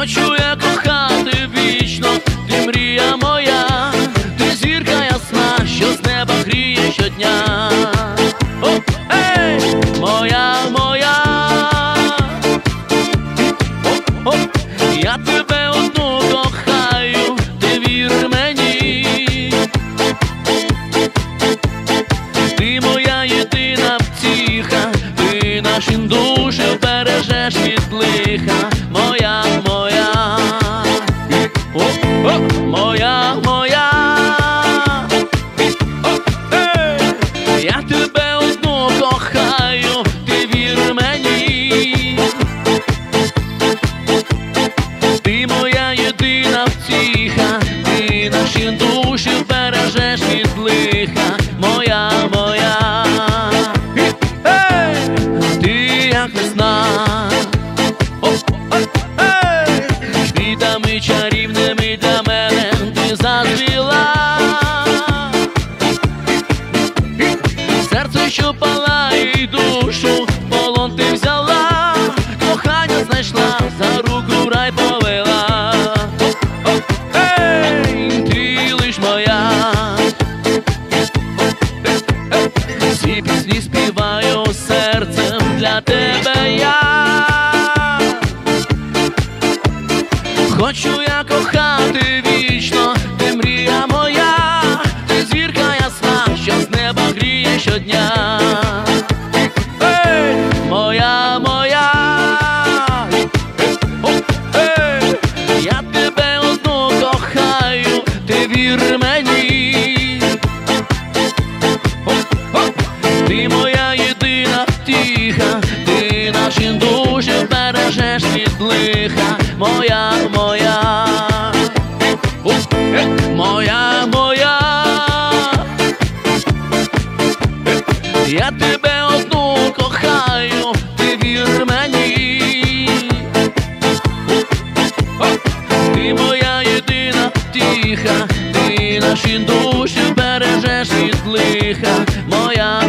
Хочу я кохати вічно, ти мрія моя, ти зірка ясна, що з неба гріє щодня. О, ей, моя, моя. О, я тебе одну кохаю, ти вір мені. Ти моя єдина втіха, ти наші душі бережеш від лиха, я тебе одну кохаю, ти вір мені. Ти моя єдина втіха, ти наші душі бережеш від лиха, Хочу я кохати вічно, ти мрія моя, ти зірка ясна, що з неба гріє щодня. Ей, моя, моя, ей, я тебе одну кохаю, ти вір мені. Ти моя єдина втіха, ти наші душі бережеш від лиха, я тебе одну кохаю, ти вір мені. Ти моя єдина тиха, ти наші душі бережеш від лиха, моя,